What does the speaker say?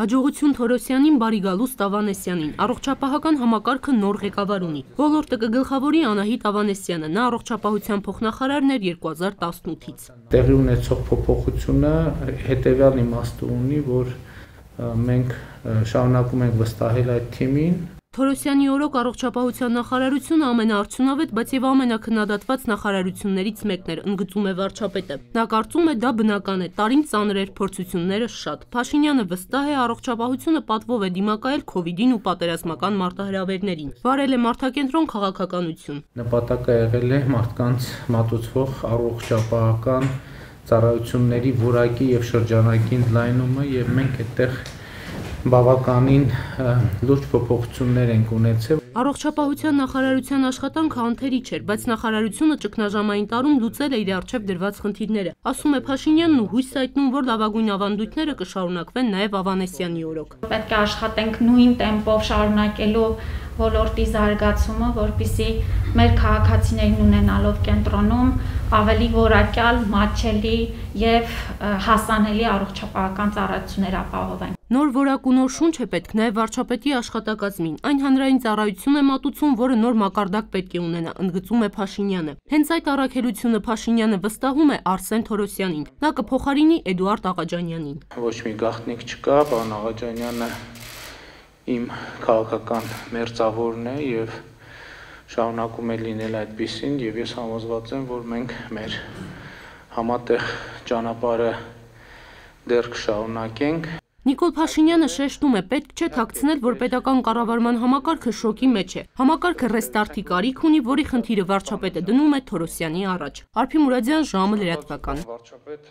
Հաջողություն Թորոսյանին, բարի գալուստ Ավանեսյանին։ Առողջապահական համակարգը նոր ղեկավար ունի։ Ոլորտը կգլխավորի Անահիտ Ավանեսյանը, նա առողջապահության փոխնախարարն էր 2018-ից։ Տեղի ունեցող փոփոխությունը հետևյալ իմաստը ունի, որ մենք շարունակում ենք վստահել այդ թիմին, Թորոսյանի օրոք առողջապահության նախարարությունը ամենաարդյունավետ, բայց եւ ամենաքննադատված նախարարություններից մեկն էր, ընդգծում է վարչապետը։ Նա կարծում է դա բնական է, տարին ծանր էր, փորձությունները շատ։ Փաշինյանը վստահ է առողջապահությունը պատվով է դիմակայել իդին ու պատերազմական մարտահրավերներին։ Վարել է մարդակենտրոն քաղաքականություն։ Նպատակը եղել է մարդկանց մատուցվող առողջապահական ծառայությունների որակի եւ շրջանակի ընդլայնումը եւ մենք այդտեղ բավականին լուրջ փոփոխություններ ենք ունեցել։ Առողջապահության նախարարության աշխատանքը անթերի չէր, բայց նախարարությունը ճգնաժամային տարում լուծել է իր արժև դրված խնդիրները։ Ասում է Փաշինյանն ու հույս այտնում, որ լավագույն ավանդույթները կշարունակվեն նաև Ավանեսյանի օրոք։ Պետք է աշխատենք նույն տեմպով շարունակելու ոլորտի զարգացումը, որpիսի մեր քաղաքացիներն ունենալով կենտրոնում ավելի որակյալ, մատչելի եւ հասանելի առողջապահական ծառայություններ ապահովենք։ Նոր որակ ու նոր շունչ է պետք նաև վարչապետի աշխատակազմին։ Այն հանրային ծառայություն է մատուցում, որը նոր մակարդակ պետք է ունենա, ընդգծում է Փաշինյանը։ Հենց այդ առաքելությունը Փաշինյանը վստահում է Արսեն Թորոսյանին։ Նա կփոխարինի Էդուարդ Աղաջանյանին։ Ոչ մի գաղտնիք չկա, պարոն Աղաջանյանը իմ քաղաքական մերձավորն է եւ շարունակում է լինել այդպեսին եւ ես համոզված եմ, որ մենք մեր համատեղ ճանապարհը դեռ կշարունակենք։ Նիկոլ Փաշինյանը շեշտում է, պետք չէ թաքցնել, որ պետական կառավարման համակարգը շոկի մեջ է։ Համակարգը ռեստարտի կարիք ունի, որի խնդիրը վարչապետը դնում է Թորոսյանի առաջ։ Արփի Մուրադյան ժամը լրատվական։ Վարչապետ